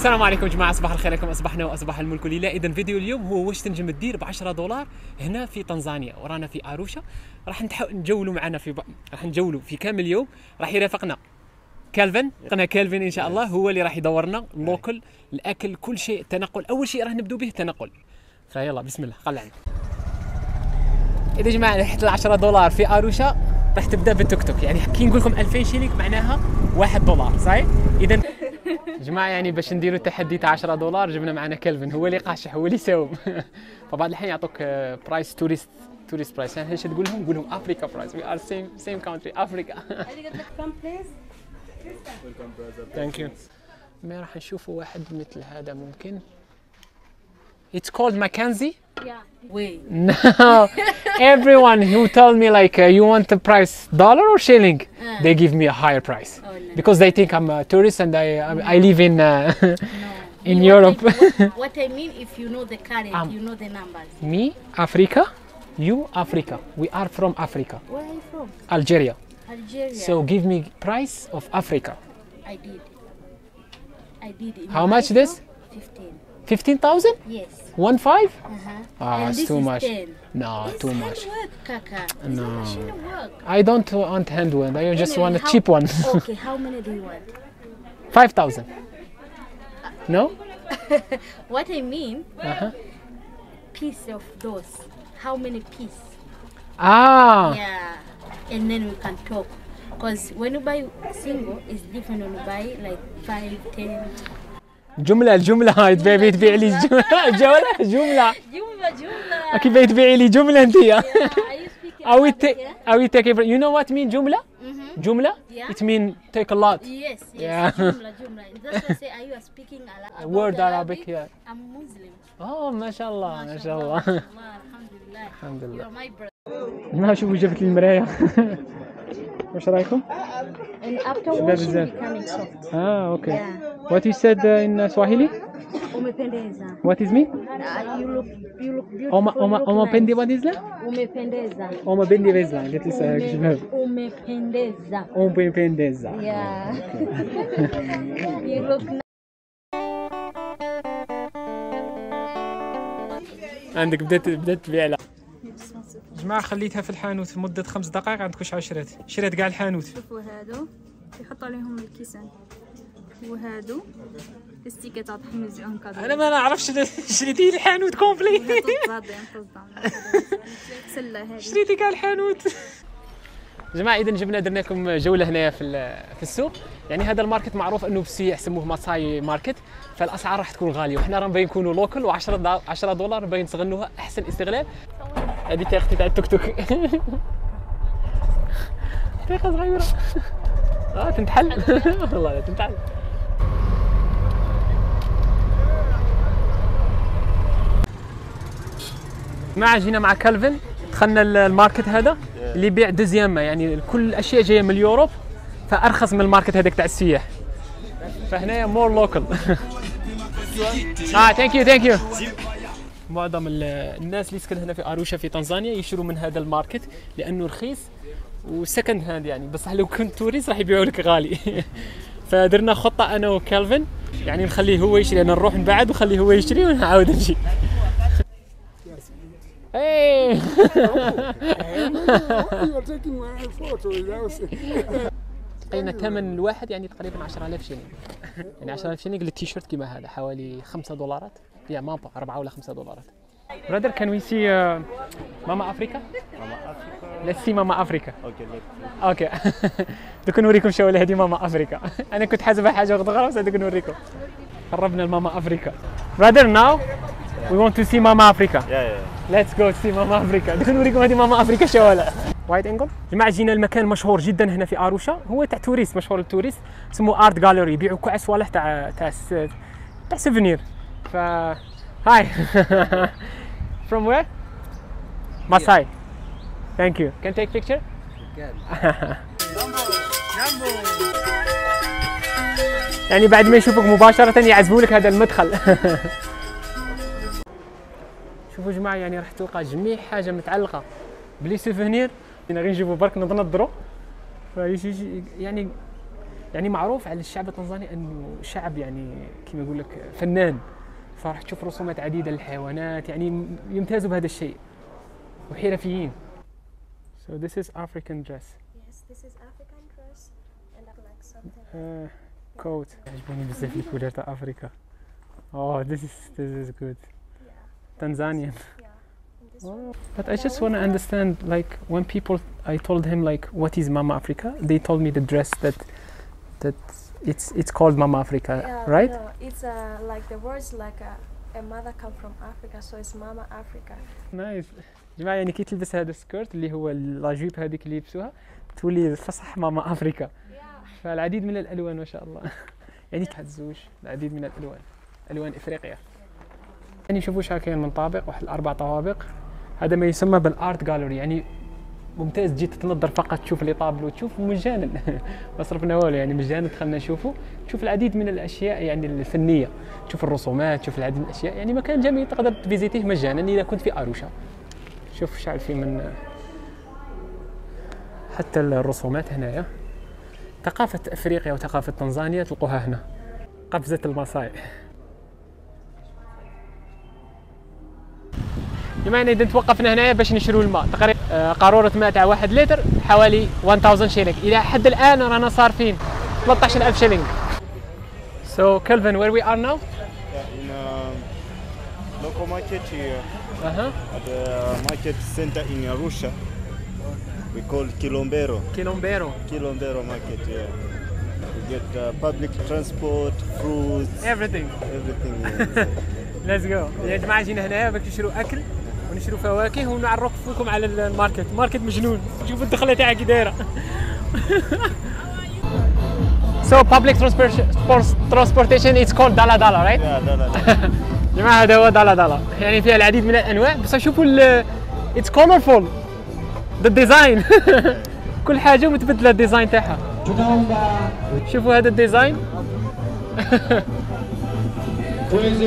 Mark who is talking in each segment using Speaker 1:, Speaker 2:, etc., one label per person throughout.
Speaker 1: السلام عليكم جماعة صباح الخير عليكم أصبحنا وأصبح الملك لله اذا فيديو اليوم هو واش تنجم تدير ب 10 دولار هنا في تنزانيا ورانا في أروشا. راح نجولوا معنا في. راح نجولوا في كامل يوم راح يرافقنا. كالفن قناة كالفن إن شاء الله هو اللي راح يدورنا لوكل الأكل كل شيء التنقل أول شيء راح نبدو به التنقل فيلا بسم الله قلعنا إذا جماعة رحت ال 10 دولار في أروشا راح تبدأ بالتوك توك. يعني كي نقول لكم 2000 شيلينغ معناها 1 دولار صحيح؟ اذا جماعة يعني باش نديروا التحدي تاع 10 دولار جبنا معنا كلفن هو اللي قاشح هو اللي يساوم فبعد الحين يعطوك price tourist tourist price يعني إيش تقول لهم؟ قول لهم Africa price we are same same country Africa thank you ما راح نشوفوا واحد مثل هذا ممكن؟ It's called Mackenzie.
Speaker 2: Yeah. Wait.
Speaker 1: No, everyone who told me like uh, you want the price dollar or shilling, they give me a higher price
Speaker 2: Oh, no.
Speaker 1: because they think I'm a tourist and I I live in uh, in
Speaker 2: What
Speaker 1: Europe.
Speaker 2: I, what, what I mean, if you know the current,
Speaker 1: Um,
Speaker 2: you know the numbers.
Speaker 1: Me, Africa, you, Africa. We are from Africa,
Speaker 2: Where are you from?
Speaker 1: Algeria.
Speaker 2: Algeria.
Speaker 1: So give me price of Africa.
Speaker 2: I did. I did. In
Speaker 1: How much this?
Speaker 2: Fifteen.
Speaker 1: Fifteen thousand?
Speaker 2: Yes.
Speaker 1: One five?
Speaker 2: Uh-huh.
Speaker 1: Ah,
Speaker 2: and
Speaker 1: it's too much.
Speaker 2: 10.
Speaker 1: No,
Speaker 2: It's
Speaker 1: too much.
Speaker 2: handwork, Kaka. It's
Speaker 1: No.
Speaker 2: work.
Speaker 1: I don't want handwood. I just
Speaker 2: Anyway,
Speaker 1: want a
Speaker 2: how-
Speaker 1: cheap one.
Speaker 2: okay, how many do you want?
Speaker 1: Five thousand. No?
Speaker 2: What I mean,
Speaker 1: Uh-huh.
Speaker 2: piece of those. How many piece?
Speaker 1: Ah.
Speaker 2: Yeah. And then we can talk. Because when you buy single, it's different when you buy like five, ten.
Speaker 1: جملة الجملة هاي تبيع تبيع لي الجملة جملة جملة
Speaker 2: Jumla, Jumla.
Speaker 1: كيف تبيع لي جملة انت
Speaker 2: are you speaking
Speaker 1: Are we
Speaker 2: Arabic,
Speaker 1: take are we take every- you know what mean جملة
Speaker 2: Mm-hmm.
Speaker 1: جملة
Speaker 2: Yeah.
Speaker 1: it mean take a lot
Speaker 2: Yes, yes,
Speaker 1: Yeah.
Speaker 2: Jumla, Jumla. That's why I say, are you speaking Ala- about
Speaker 1: word Arabic yeah
Speaker 2: I'm Muslim.
Speaker 1: آه ما شاء الله ما شاء الله
Speaker 2: MashaAllah, Alhamdulillah.
Speaker 1: الحمد
Speaker 2: You
Speaker 1: لله
Speaker 2: are my brother.
Speaker 1: ما شوفوا جبت لي المراية وش رايكم؟
Speaker 2: And after washing, becoming soft.
Speaker 1: آه أوكي
Speaker 2: Yeah.
Speaker 1: What you said uh, in Swahili
Speaker 2: Umependeza.
Speaker 1: what is me
Speaker 2: Uh, you look, you look beautiful.
Speaker 1: oma oma
Speaker 2: you look
Speaker 1: oma
Speaker 2: nice.
Speaker 1: bendi what is that
Speaker 2: Umependeza.
Speaker 1: oma bendi vezla لسه شباب
Speaker 2: Ume, umependeza.
Speaker 1: oma pendeza
Speaker 2: Yeah. you look nice.
Speaker 1: عندك بدات بدات تبيع لا جماعة خليتها في الحانوت مدة خمس دقائق عندك وش شريت شريت كاع الحانوت
Speaker 3: شوفوا هادو يحط عليهم الكيسان وهادو. ال steakات تاع تحمزهم كادو.
Speaker 1: أنا ما نعرفش شريتي الحانوت
Speaker 3: complet.
Speaker 1: شريتي كاع الحانوت. جماعة إذا جبنا درنا لكم جولة هنايا في ال- في السوق، يعني هذا ال market معروف أنه بالسياح يسموه Maasai market، فالأسعار راح تكون غالية. وإحنا راه باين نكونوا local و10 دا 10 دولار باين نستغلوها أحسن استغلال. هذه تاع أختي تاع التوك توك. طريقة صغيرة. آه تنتحل. والله تنتحل. مع جينا مع كالفن دخلنا ال- ال market هذا اللي يبيع deuxième يعني كل الاشياء جاية من ال Europe فأرخص من ال market هذاك تاع السياح. فهنايا more local آه thank you thank you معظم ال- الناس اللي يسكن هنا في أروشا في تنزانيا يشتروا من هذا ال market لأنه رخيص و second hand يعني. بصح لو كنت tourist راح يبيعوا لك غالي. فدرنا خطة أنا وكالفن يعني نخليه هو يشتري أنا نروح نبعد ونخليه هو يشتري ونعاود نجي. Hey!
Speaker 4: you are taking my photo. That was
Speaker 1: لقينا ثمن الواحد يعني تقريبا 10000 شيلينغ يعني 10000 شيلينغ للتيشيرت كيما هذا حوالي 5 دولارات يا مابا 4 ولا 5 دولارات Brother, can we see uh, Mama Africa? Mama Africa. Let's see Mama Africa.
Speaker 5: okay
Speaker 1: okay دوك نوريكم شوية هذه ماما أفريكا أنا كنت حاسبها حاجة أخرى بس دوك نوريكم قربنا لماما أفريكا brother now we want to see Mama Africa
Speaker 5: yeah yeah
Speaker 1: let's go see Mama Africa دوك نوريكم هذه ماما افريكا شوالا wide angle جماعة جينا المكان مشهور جدا هنا في اروشا هو تاع tourist مشهور لل tourist اسمه art gallery يبيعوا كاع صوالح تاع تاع تاع souvenir ف هاي. From where? Masai. Thank you. Can take picture? يعني بعد ما يشوفك مباشرة يعزموا لك هذا المدخل. شوفوا جماعة يعني راح تلقى جميع حاجة متعلقة بلي souvenir يعني غير نجيبوا برك يش- يعني يعني معروف على الشعب التنزاني إنه شعب يعني كما يقول لك فنان. فراح تشوف رسومات عديدة للحيوانات يعني يمتازوا بهذا الشيء. وحرفيين So this is African dress.
Speaker 5: Yes, this is African dress and I like something.
Speaker 1: uh, coat. عجبوني بزاف الكولر تاع افريكا Oh this is this is good. Tanzanian
Speaker 5: Yeah. And this
Speaker 1: Oh, But I just want to understand, like, when people, I told him, like, what is Mama Africa? They told me the dress that, that it's it's called Mama Africa,
Speaker 5: Yeah,
Speaker 1: right?
Speaker 5: No, it's uh, like the words like a, a mother come from Africa, so it's Mama Africa.
Speaker 1: نايس جماعة يعني كي تلبس هذا السكيرت اللي هو لا جيب هذيك اللي يلبسوها تولي فصح ماما افريكا فالعديد من الالوان ما شاء الله يعني تحت الزوج العديد من الالوان الوان افريقيا يعني شوفوا شحال كاين من طابق واحد الأربع طوابق. هذا ما يسمى بالآرت جاليري يعني ممتاز تجي تتنظر فقط تشوف لي طابلو تشوف مجانا. ما صرفنا والو يعني مجانا دخلنا نشوفوا تشوف العديد من الأشياء يعني الفنية. تشوف الرسومات تشوف العديد من الأشياء. يعني مكان جميل تقدر تفيزيتيه مجانا. إذا كنت في اروشا شوف شعل فيه من حتى الرسومات هنايا. ثقافة أفريقيا وثقافة تنزانيا تلقوها هنا. قفزة المصاي بما ان اذا توقفنا هنايا باش نشرو الماء تقريبا آه، قارورة ماء تاع واحد لتر حوالي 1000 شيلينغ إلى حد الان رانا صارفين 13000 شيلينغ So Kelvin, where we are now?
Speaker 6: Yeah, in um, local market here
Speaker 1: Uh-huh.
Speaker 6: at the market center in Arusha. We call Kilombero.
Speaker 1: Kilombero.
Speaker 6: Kilombero market, yeah. We get uh, public transport, fruits,
Speaker 1: Everything.
Speaker 6: everything. Yeah.
Speaker 1: let's go يا جماعة جينا هنا باش نشرو اكل ونشرو فواكه ونعرفكم على ال market. market مجنون. شوفوا الدخله تاعها كي دايره So public transportation it's called dala dala right?
Speaker 6: yeah, that, that,
Speaker 1: جماعة هذا هو دالا دالا يعني فيها العديد من الأنواع. بس شوفوا it's colorful. The design. كل حاجة متبدلة ال design تاعها. شوفوا هذا ال design.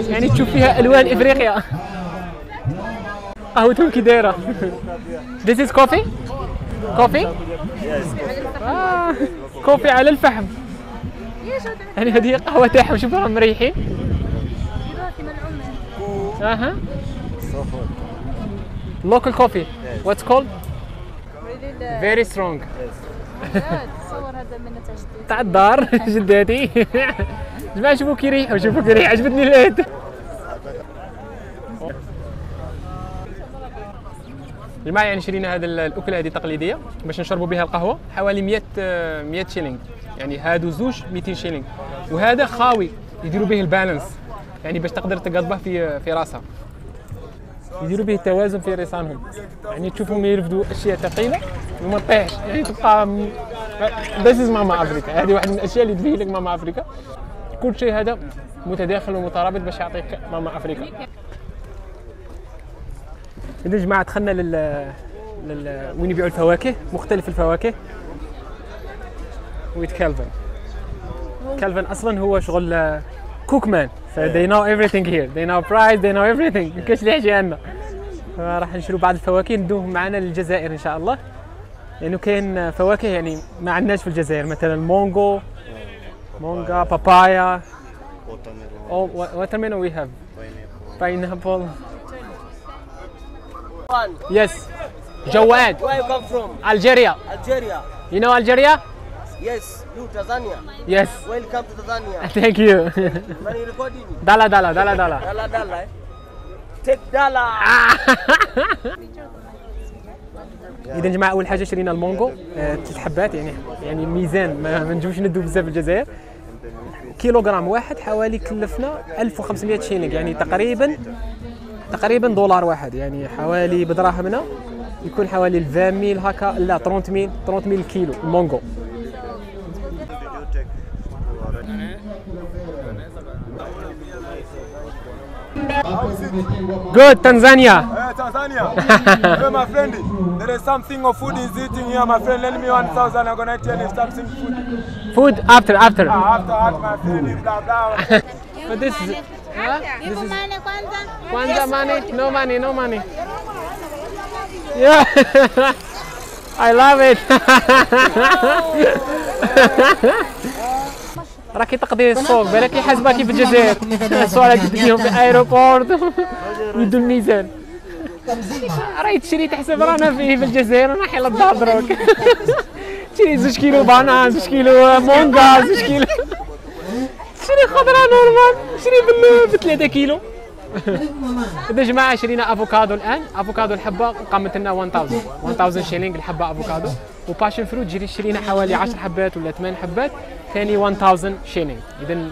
Speaker 1: يعني تشوف فيها ألوان إفريقيا. قهوتهم كي دايره This is coffee? coffee?
Speaker 6: yes.
Speaker 1: آه coffee على الفحم. يعني هذه القهوه تاعهم شوفوا راهم مريحين
Speaker 6: أها.
Speaker 1: Local coffee. What's called? Very strong.
Speaker 3: تصور هذا من
Speaker 1: تاع الدار جداتي. جماعة شوفوا كي يريحوا شوفوا كي يريح عجبتني اليد جماعة يعني شرينا ال- الأكلة هذه تقليدية باش نشربوا بها القهوة. حوالي 100 آه، 100 شيلينغ. يعني هادو زوج 200 شيلينغ. وهذا خاوي يديروا به البالانس. يعني باش تقدر تقضبه في في راسها. يديروا به التوازن في رسانهم يعني تشوفهم يرفدوا أشياء ثقيلة وما تطيحش يعني تبقى This is ماما افريكا هذه واحد من الأشياء اللي تبين لك ماما افريكا كل شيء هذا متداخل ومترابط باش يعطيك ماما افريكا إذا جماعة دخلنا لل لل وين يبيعوا الفواكه؟ مختلف الفواكه. with كالفن كالفن أصلا هو شغل كوك مان ف they know everything here. They know price. They know everything. ما كاينش اللي يحكي عنا راح نشرو بعض الفواكه. ندوهم معنا للجزائر إن شاء الله. لأنه كاين فواكه يعني ما عندناش في الجزائر. مثلا مونغو مونغا بابايا.
Speaker 6: Watermelon,
Speaker 1: all wa- watermelon
Speaker 6: pineapple
Speaker 1: yes جواد
Speaker 7: Where you come from?
Speaker 1: Algeria
Speaker 7: Algeria.
Speaker 1: you know Algeria
Speaker 7: Yes, you Tanzania.
Speaker 1: yes
Speaker 7: Welcome to Tanzania.
Speaker 1: thank you
Speaker 7: When you recording?
Speaker 1: dala dala dala dala
Speaker 7: Dala dala. Eh? Take dala.
Speaker 1: اذا جماعة اول حاجة شرينا المونغو آه، ثلاث حبات يعني يعني ميزان ما نجموش ندو بزاف في الجزائر كيلوغرام واحد حوالي كلفنا 1500 شيلينغ يعني تقريبا تقريبا دولار واحد يعني حوالي بدراهمنا يكون حوالي 20 ميل هكا لا 30 ميل 30 ميل كيلو المونغو Good Tanzania.
Speaker 8: Hey, Tanzania. hey, my friend. There is something of food is eating here, my friend. Lend me 1,000. I'm to tell you something food.
Speaker 1: Food after after.
Speaker 8: After that, my friend. Blah, blah.
Speaker 1: But this is huh? this is hakuna money, no money, no money. Yeah. I love it. راكي تقضي السوق بالك حاسباكي في الجزائر الصوالح تديهم في ال aéroport يدو الميزان راهي تشري تحسب رانا فيه في الجزائر رانا حيلا الدار دروك تشري زوج كيلو banane زوج كيلو مونغا زوج كيلو خضرة normal. تشري بال 3 كيلو. إذا جماعة شرينا أفوكادو الآن. أفوكادو الحبة قامت لنا 1000 1000 شيلينغ الحبة أفوكادو. و passion fruit جري شرينا حوالي 10 حبات ولا 8 حبات. ثاني 1000 شيلينغ. اذا ما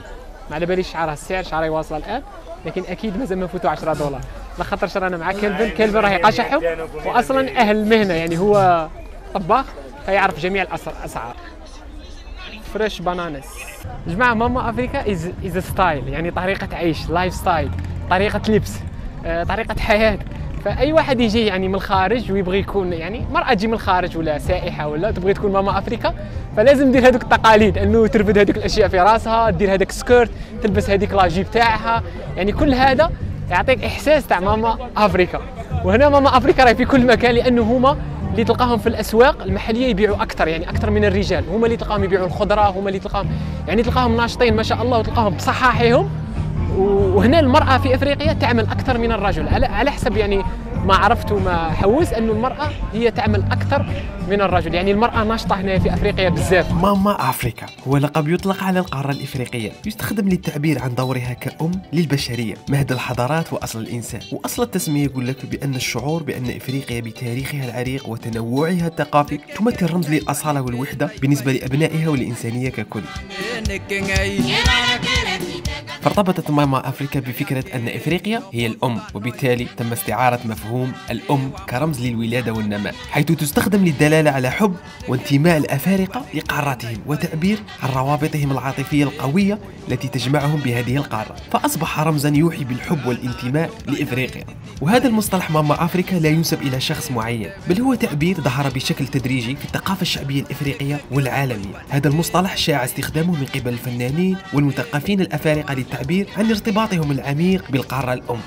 Speaker 1: على باليش سعرها السعر سعرها يواصل الآن. لكن أكيد مازال ما نفوتوا 10 دولار. لخاطر شرانا مع كلفن كلفن راهي قشحهم واصلا أهل المهنه يعني هو طباخ فيعرف جميع الأسعار. fresh bananas جماعة ماما أفريكا is is style يعني طريقة عيش lifestyle طريقة لبس آه، طريقة حياة. فأي واحد يجي يعني من الخارج ويبغي يكون يعني مرأة تجي من الخارج ولا سائحة ولا تبغي تكون ماما أفريكا فلازم دير هذوك التقاليد إنه ترفد هذوك الأشياء في راسها دير هذاك skirt تلبس هذيك لاجي تاعها. يعني كل هذا يعطيك إحساس تاع ماما أفريكا. وهنا ماما أفريكا راهي في كل مكان لأنه هما اللي تلقاهم في الأسواق المحلية يبيعوا أكثر يعني أكثر من الرجال. هما اللي تلقاهم يبيعوا الخضرة هما اللي تلقاهم يعني تلقاهم ناشطين ما شاء الله وتلقاهم بصحاحهم وهنا المرأة في إفريقيا تعمل أكثر من الرجل على حسب يعني ما عرفت وما حوس انه المرأة هي تعمل أكثر من الرجل. يعني المرأة ناشطة هنا في أفريقيا بزاف.
Speaker 9: ماما أفريكا هو لقب يطلق على القارة الإفريقية يستخدم للتعبير عن دورها كأم للبشرية. مهد الحضارات وأصل الإنسان. وأصل التسمية يقول لك بأن الشعور بأن إفريقيا بتاريخها العريق وتنوعها الثقافي تمثل رمز للأصالة والوحدة بالنسبة لأبنائها والإنسانية ككل. فارتبطت ماما أفريكا بفكرة أن إفريقيا هي الأم وبالتالي تم استعارة مفهوم الأم كرمز للولادة والنماء حيث تستخدم للدلالة على حب وانتماء الأفارقة لقاراتهم وتعبير عن روابطهم العاطفية القوية التي تجمعهم بهذه القارة. فأصبح رمزا يوحي بالحب والانتماء لإفريقيا. وهذا المصطلح ماما أفريكا لا ينسب إلى شخص معين بل هو تعبير ظهر بشكل تدريجي في الثقافة الشعبية الإفريقية والعالمية. هذا المصطلح شاع استخدامه من قبل الفنانين والمثقفين الأفارقة للتعبير عن ارتباطهم العميق بالقارة الأم.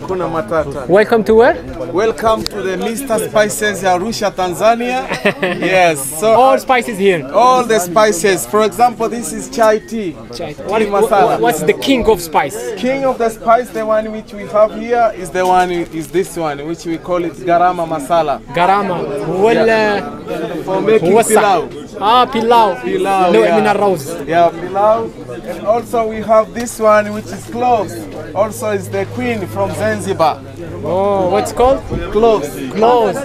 Speaker 8: Kuna matata.
Speaker 1: Welcome to where?
Speaker 8: Welcome to the Mr. Spices Arusha, Tanzania. yes. So
Speaker 1: all spices here.
Speaker 8: All the spices. For example, this is chai tea.
Speaker 1: Chai
Speaker 8: tea. What is, masala.
Speaker 1: what's the king of spice?
Speaker 8: King of the spice, the one which we have here is the one is this one, which we call it garama masala.
Speaker 1: Garama. Well, yeah.
Speaker 8: Uh, For making pilau.
Speaker 1: Ah, pilau.
Speaker 8: Pilau.
Speaker 1: No,
Speaker 8: yeah.
Speaker 1: I mean a rose.
Speaker 8: Yeah, pilau. And also we have this one, which is cloves. Also, is the queen from. Zanzibar.
Speaker 1: اوه واتس كولد
Speaker 8: Cloves.
Speaker 1: كلوز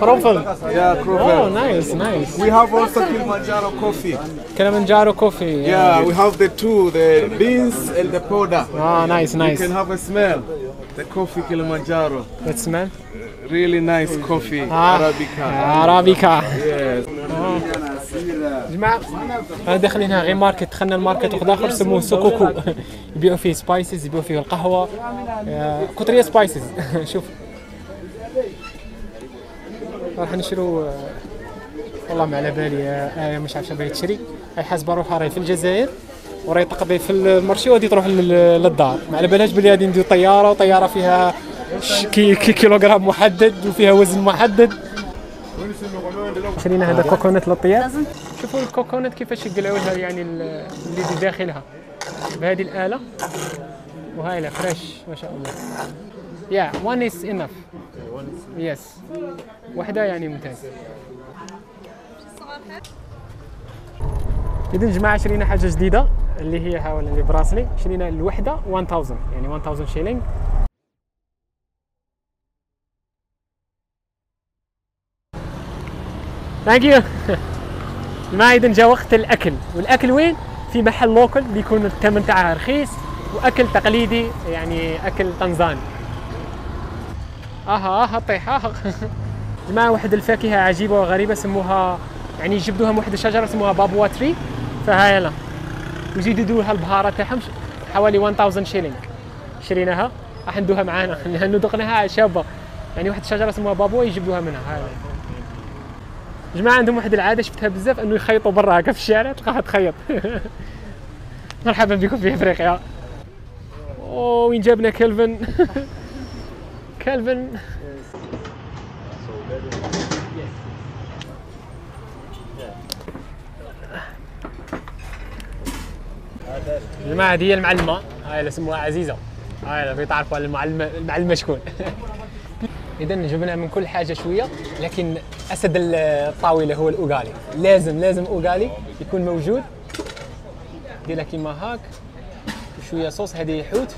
Speaker 1: قرنفل
Speaker 8: Yeah,
Speaker 1: اوه
Speaker 8: clover.
Speaker 1: نايس نايس
Speaker 8: We have also Kilimanjaro coffee.
Speaker 1: كلمنجارو كوفي
Speaker 8: Yeah, we have the two, the beans and the powder.
Speaker 1: آه نايس
Speaker 8: You
Speaker 1: نايس
Speaker 8: can have a smell. The coffee Kilimanjaro.
Speaker 1: ليتس مان
Speaker 8: Really nice coffee,
Speaker 1: آه.
Speaker 8: Arabica.
Speaker 1: ارابيكا
Speaker 8: Yes.
Speaker 1: جماعة أنا داخلين هنا غير market دخلنا ال market واحد آخر سموه سوكوكو. يبيعوا فيه spices يبيعوا فيه القهوة. آه، كترية spices شوف. راح نشرو آه، والله ما على بالي آية مش عارفة باغي تشري. هاي حاسبة روحها راهي في الجزائر وراهي تقضي في ال marché وغادي تروح لل- للدار. ما على بالهاش بلي غادي ندير طيارة وطيارة فيها كي كي كيلوغرام محدد وفيها وزن محدد. شرينا هذا coconut للطياب شوفوا ال coconut كيفاش يقلعوا لها يعني ال- اللي داخلها. بهذه الآلة. وهاي la fraîche ما شاء الله. yeah one is enough yes واحدة يعني ممتاز. إذا جماعة شرينا حاجة جديدة اللي هي حاول اللي براسلي. شرينا الوحدة 1000 يعني 1000 شيلينغ thank you ما اذا جا وقت الأكل. والأكل وين? في محل local بيكون الثمن تاعها رخيص وأكل تقليدي يعني أكل تنزاني أها أها طيح أها. جماعة واحد الفاكهة عجيبة وغريبة سموها يعني جبدوها من واحد الشجره سموها بابوا tree فهاي لا ويزيدوا لها البهارات تاعهم حوالي 1000 شيلينغ شريناها راح ندوها معانا. لأنه ذقناها شابة. يعني واحد الشجره اسمها بابوا يجبدوها منها. هاي. جماعة عندهم واحد العادة شفتها بزاف إنه يخيطوا برا هكا في الشارع تلقاها تخيط. مرحبا بكم في إفريقيا. أوه وين جابنا كلفن كلفن جماعة هذه هي المعلمة. هاي اللي اسمها عزيزة. هاي اللي بيتعرفوا على المعلمة المعلمة شكون؟ اذا جبنا من كل حاجة شوية لكن أسد الطاولة هو الأوغالي. لازم لازم أوغالي يكون موجود. ديرها كيما هاك وشويه صوص هذه حوت.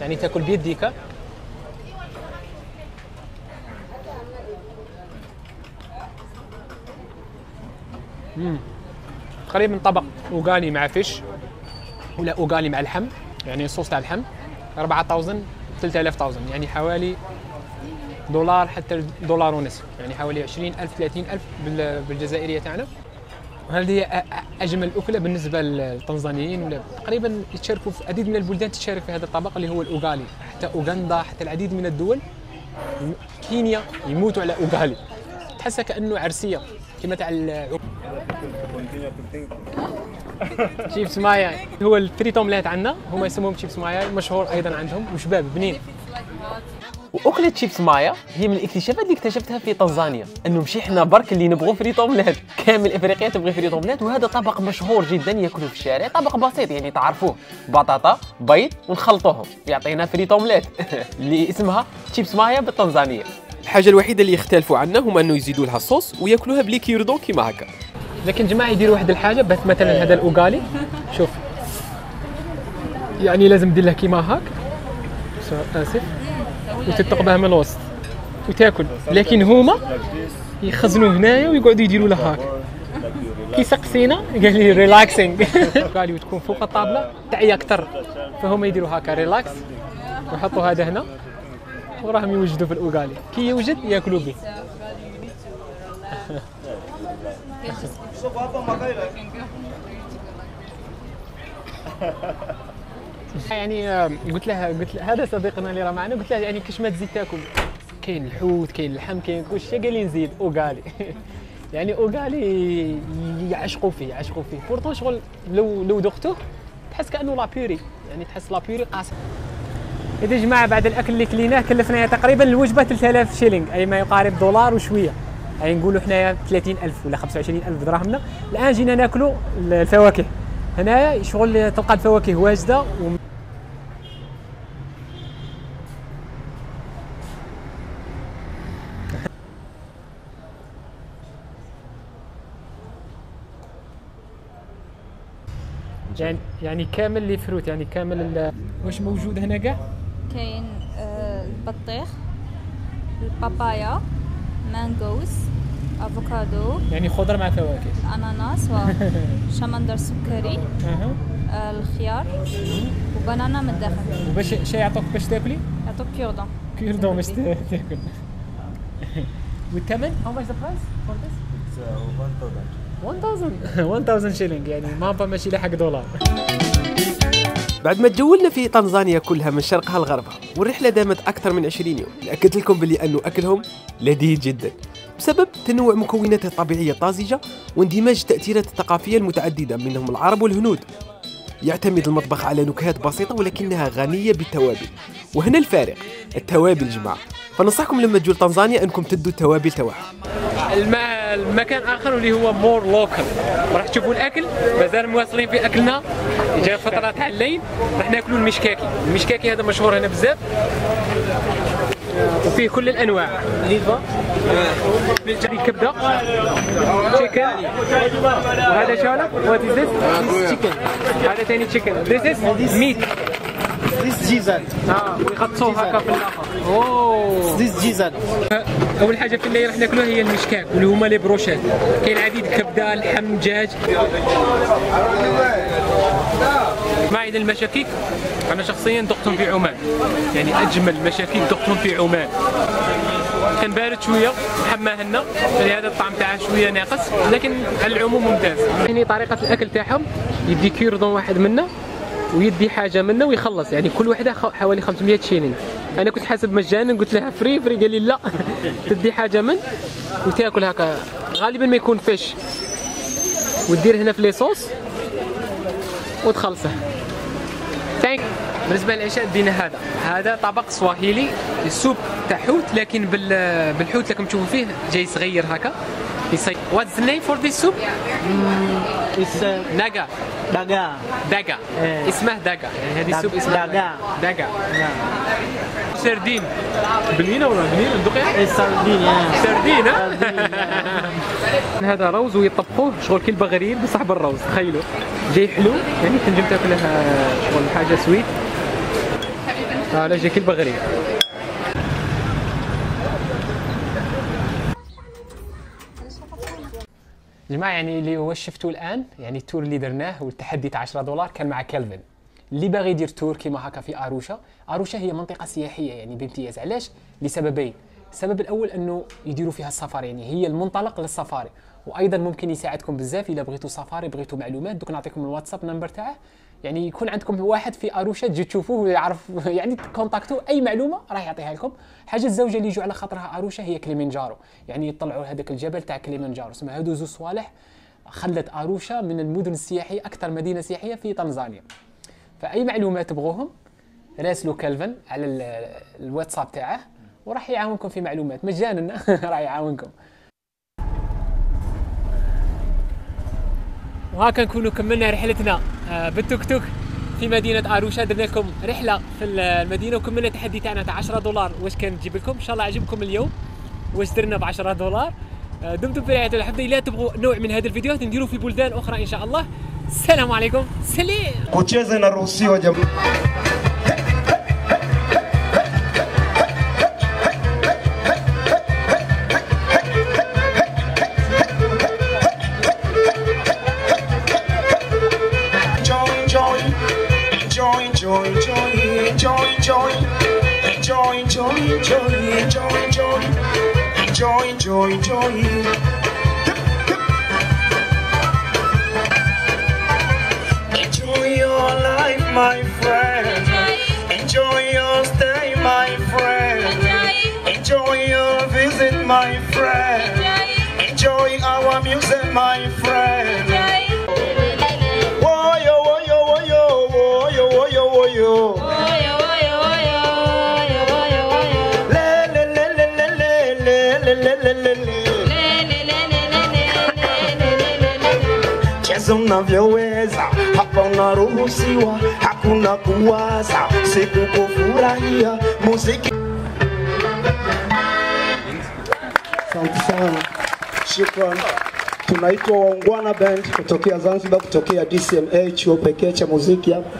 Speaker 1: يعني تاكل بيديك مم. تقريبا طبق أوغالي مع فيش ولا أوغالي مع اللحم يعني صوص تاع اللحم 4000 3000 طاوزن يعني حوالي دولار حتى دولار ونصف يعني حوالي 20000 30000 بال- بالجزائرية تاعنا. وهذه هي أجمل أكلة بالنسبة للتنزانيين تقريبا يتشاركوا في عديد من البلدان تشارك في هذا الطبق اللي هو الأوغالي. حتى أوغندا حتى العديد من الدول كينيا يموتوا على ugali. تحسها كأنه عرسية كما تاع chips mayai هو ال frites omelette عندنا. هما يسموهم chips mayai مشهور أيضا عندهم. وشباب بنين. وأكلة chips mayai هي من الاكتشافات اللي اكتشفتها في تنزانيا. إنه مشي إحنا برك اللي نبغوا frites omelette كامل إفريقيا تبغي frites omelette وهذا طبق مشهور جدا ياكلوه في الشارع. طبق بسيط يعني تعرفوه. بطاطا بيض ونخلطوهم يعطينا frites omelette اللي اسمها chips mayai بالتنزانية.
Speaker 9: الحاجة الوحيدة اللي يختلفوا عنا هما إنه يزيدوا لها الصوص ويأكلوها بلي cure-dent كيما هكا.
Speaker 1: لكن جماعة يديروا واحد الحاجة بس مثلا هذا ال ugali شوف. يعني لازم دير له كيما هاك. آسف. وتتقبها من الوسط. وتاكل. لكن هما يخزنوه هنايا ويقعدوا يديروا له هاك. كي سقسينا قال لي relaxing قال لي تكون فوق الطابلة تاعي أكثر فهم يديروا هكا relax ويحطوا هذا هنا. وراهم يوجدوا في الأوغالي. كي يوجد ياكلوا به. يعني قلت لها قلت لها هذا صديقنا اللي راه معنا قلت له يعني كاش ما تزيد تاكل؟ كاين الحوت كاين اللحم كاين كل شيء قال لي نزيد اوغالي يعني اوغالي يعشقوا فيه يعشقوا فيه. بورتون شغل لو لو ذقته تحس كأنه لابيوري يعني تحس لابيوري قاصح إذا يا جماعة بعد الأكل اللي كليناه كلفنا تقريبا الوجبة 3000 شيلينغ أي ما يقارب دولار وشوية. أي نقولوا حنايا 30000 ولا 25000 دراهمنا الآن جينا ناكلوا الفواكه. هنايا شغل تلقى الفواكه واجدة و... يعني يعني كامل les fruits يعني كامل ال... واش موجود هنا كاع؟
Speaker 3: كاين آه، البطيخ البابايا mangoes افوكادو
Speaker 1: يعني خضر مع فواكه
Speaker 3: الاناناس وشمندر سكري آه، الخيار و banana من الداخل
Speaker 1: وباش شي يعطوك باش تاكلي
Speaker 3: يعطوك كيردون
Speaker 1: كيردون باش تا- تاكل والثمن how much the price for this? 1000 1000 شيلينغ يعني مابا ماشي لحق دولار.
Speaker 9: بعد ما تجولنا في تنزانيا كلها من شرقها لغربها والرحلة دامت أكثر من 20 يوم. نأكد لكم بلي أنه أكلهم لذيذ جدا. بسبب تنوع مكوناته الطبيعية الطازجة واندماج التأثيرات الثقافية المتعددة منهم العرب والهنود. يعتمد المطبخ على نكهات بسيطة ولكنها غنية بالتوابل. وهنا الفارق التوابل جماعة. فننصحكم لما تجوا لتنزانيا أنكم تدوا التوابل تواعها
Speaker 1: الم... المكان آخر اللي هو مور لوكال راح تشوفوا الأكل مازال مواصلين في أكلنا. جا فترة تاع الليل راح ناكلوا المشكاكي. المشكاكي هذا مشهور هنا بزاف. وفيه كل الأنواع. هذه كبده تشيكن وهذا شالك وات از ذس تشيكن هذا ثاني تشيكن ذيس از ميت
Speaker 7: This Jesus.
Speaker 1: آه ويغطسوه هكا في الآخر. اوه
Speaker 7: This Jesus.
Speaker 1: أول حاجة في الليل راح ناكلوها هي المشكاك واللي هما لي بروشات كاين العديد كبده لحم دجاج ما عندنا المشاكيك. أنا شخصيا ذقتهم في عمان. يعني أجمل مشاكيك ذقتهم في عمان. كان بارد شوية حماهنا لهذا الطعم تاعه شوية ناقص لكن على العموم ممتاز. يعني طريقة الأكل تاعهم يدي كيردون واحد منا. ويدي حاجة منه ويخلص. يعني كل وحدة حوالي 500 شيلين أنا كنت حاسب مجانا قلت لها free free قال لي لا. تدي حاجة من؟ وتاكل هكا. غالبا ما يكون fish وتدير هنا في les sauces وتخلصه ثانيك بالنسبة للعشاء دينا هذا. هذا طبق سواهيلي. ال soup تاع حوت لكن بال بالحوت راكم تشوفوا فيه جاي صغير هكا. It's like, what's the name for this soup?
Speaker 7: It's uh,
Speaker 1: daga.
Speaker 7: daga.
Speaker 1: داقا
Speaker 7: إيه.
Speaker 1: اسمه داقا يعني هذه
Speaker 7: ال
Speaker 1: soup اسمها
Speaker 7: داقا.
Speaker 1: داقا سردين بنينه ولا ندوقها
Speaker 7: It's sardine. Yeah.
Speaker 1: سردين هذا روز ويطبخوه شغل كي البغريين بصح بالروز تخيلوا جاي حلو يعني تنجم تاكله شغل حاجة sweet آه لا جاي كي البغريين جماعة يعني اللي هو شفتوا الآن يعني ال tour اللي درناه والتحدي تاع 10 دولار كان مع كيلفن اللي باغي يدير tour كيما هكا في أروشا أروشا هي منطقة سياحية يعني بامتياز علاش؟ لسببين. السبب الأول أنه يديروا فيها السفاري يعني هي المنطلق للسفاري. وأيضا ممكن يساعدكم بزاف إلا بغيتوا سفاري بغيتوا معلومات. دوك نعطيكم الواتساب number تاعه. يعني يكون عندكم واحد في اروشا تجي تشوفوه ويعرف يعني contact و أي معلومة راح يعطيها لكم. حاجة الزوجة اللي يجوا على خاطرها اروشا هي كليمنجارو. يعني يطلعوا هذاك الجبل تاع كليمنجارو. اسمها هادو زو صوالح خلت اروشا من المدن السياحية أكثر مدينة سياحية في تنزانيا. فأي معلومات تبغوهم راسلوا كلفن على ال- الواتساب تاعه وراح يعاونكم في معلومات. مجانا راح يعاونكم. وهكا نكونوا كملنا رحلتنا آه، بالتوك توك في مدينة أروشا درنا لكم رحلة في المدينة وكملنا التحدي تاعنا تاع 10 دولار. واش كان تجيب لكم؟ إن شاء الله عجبكم اليوم. واش درنا ب 10 دولار؟ آه، دمتم في رعاية الحفظ لا تبغوا نوع من هذه الفيديوهات نديروا في بلدان أخرى إن شاء الله. السلام عليكم. سلام.
Speaker 10: Your life, my friend. Enjoy your stay, my friend. Enjoy your visit, my friend. Enjoy our music, my friend. Cheza unavyoweza, hapa unaruhusiwa, hakuna kuwaza, siku kufurahia muziki.
Speaker 4: Asante sana, shukran. Tunaitwa Waungwana Band kutokea Zanzibar, kutokea DCMA, chuo pekee cha muziki hapa.